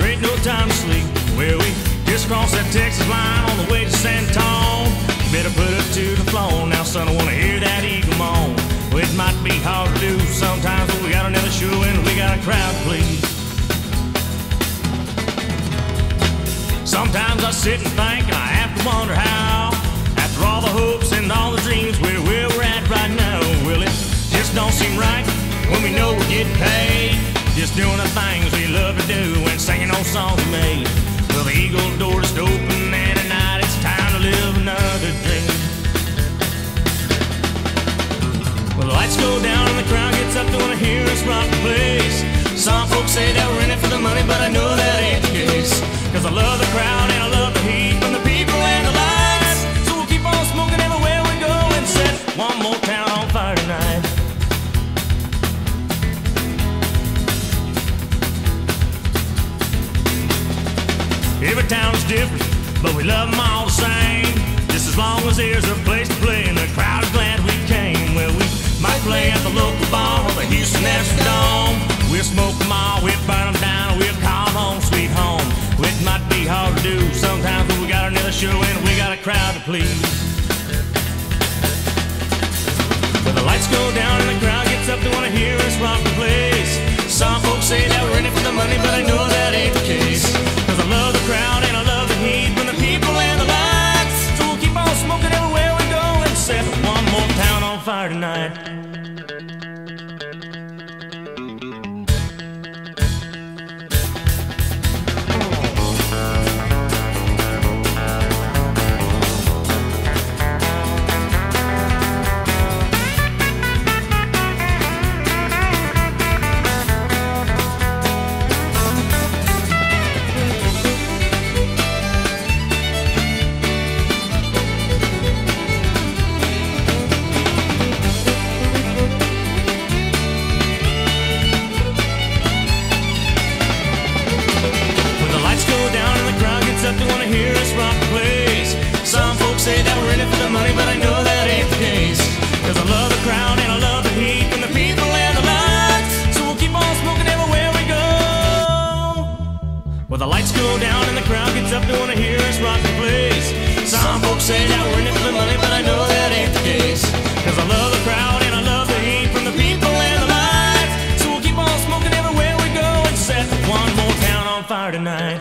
there ain't no time to sleep. Crossed that Texas line on the way to San Antone. Better put it to the floor now, son. I wanna hear that eagle moan. Well, it might be hard to do sometimes, but we got another show and we got a crowd please. Sometimes I sit and think, and I have to wonder how. After all the hopes and all the dreams, where where we're at right now, well, it just don't seem right when we know we're getting paid. Just doing the things we love to do and singing those songs we made. Lights go down and the crowd gets up, they wanna hear us rock the place. Some folks say that we're in it for the money, but I know that ain't the case. Cause I love the crowd and I love the heat from the people and the lights. So we'll keep on smoking everywhere we go and set one more town on fire tonight. Every town is different, but we love them all the same. Just as long as there's a place to play We'll smoke them all, we'll burn them down, we'll call home sweet home. It might be hard to do sometimes, but we got another show and we got a crowd to please. But the lights go down and the crowd gets up, they wanna hear us rock the place. Some folks say that we're in it for the money, but I know that ain't the case. Cause I love the crowd and I love the heat from the people and the lights. So we'll keep on smoking everywhere we go and set one more town on fire tonight. They wanna hear us rock the place. Some folks say that we're in it for the money, but I know that ain't the case. Cause I love the crowd and I love the heat from the people and the lights. So we'll keep on smoking everywhere we go and set one more town on fire tonight.